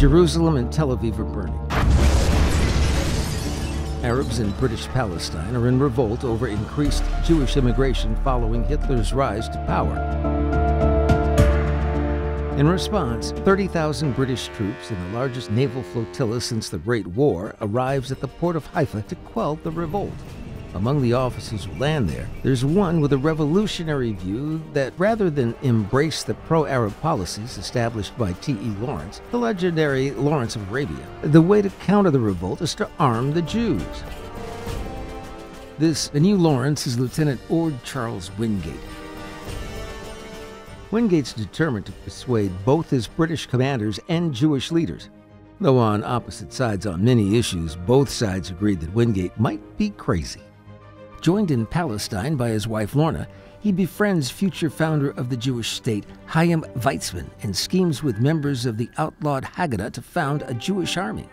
Jerusalem and Tel Aviv are burning. Arabs in British Palestine are in revolt over increased Jewish immigration following Hitler's rise to power. In response, 30,000 British troops in the largest naval flotilla since the Great War arrives at the port of Haifa to quell the revolt. Among the officers who land there, there's one with a revolutionary view that rather than embrace the pro Arab policies established by T.E. Lawrence, the legendary Lawrence of Arabia, the way to counter the revolt is to arm the Jews. This, the new Lawrence, is Lieutenant Orde Charles Wingate. Wingate's determined to persuade both his British commanders and Jewish leaders Though on opposite sides on many issues, both sides agreed that Wingate might be crazy. Joined in Palestine by his wife Lorna, he befriends future founder of the Jewish state, Chaim Weizmann, and schemes with members of the outlawed Haganah to found a Jewish army.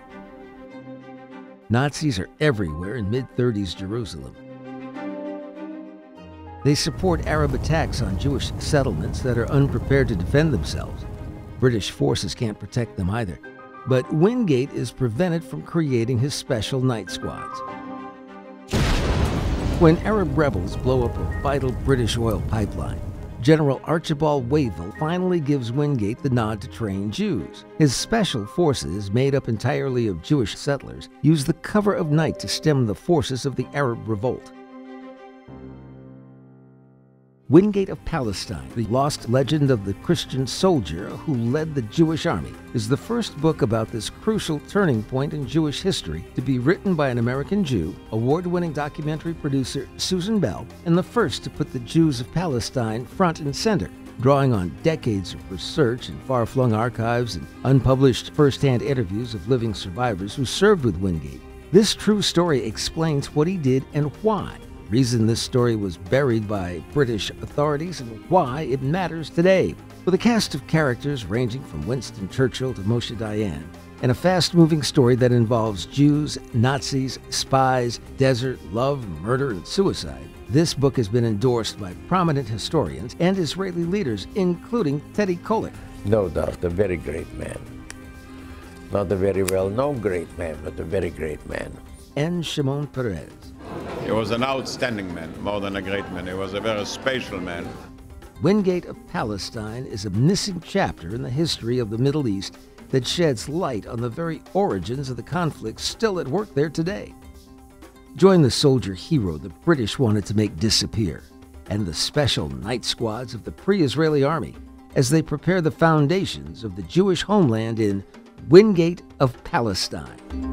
Nazis are everywhere in mid 30s Jerusalem. They support Arab attacks on Jewish settlements that are unprepared to defend themselves. British forces can't protect them either. But Wingate is prevented from creating his special night squads. When Arab rebels blow up a vital British oil pipeline, General Archibald Wavell finally gives Wingate the nod to train Jews. His special forces, made up entirely of Jewish settlers, use the cover of night to stem the forces of the Arab revolt. Wingate of Palestine, the lost legend of the Christian soldier who led the Jewish army, is the first book about this crucial turning point in Jewish history to be written by an American Jew, award winning documentary producer Susan Bell, and the first to put the Jews of Palestine front and center, drawing on decades of research and far flung archives and unpublished first hand interviews of living survivors who served with Wingate. This true story explains what he did and why reason this story was buried by British authorities, and why it matters today. With a cast of characters ranging from Winston Churchill to Moshe Dayan, and a fast moving story that involves Jews, Nazis, spies, desert, love, murder, and suicide. This book has been endorsed by prominent historians and Israeli leaders, including Teddy Kollek. No doubt, a very great man. Not a very well known great man, but a very great man. And Shimon Peres. He was an outstanding man, more than a great man. He was a very special man. Wingate of Palestine is a missing chapter in the history of the Middle East that sheds light on the very origins of the conflict still at work there today. Join the soldier hero the British wanted to make disappear and the special night squads of the pre Israeli army as they prepare the foundations of the Jewish homeland in Wingate of Palestine.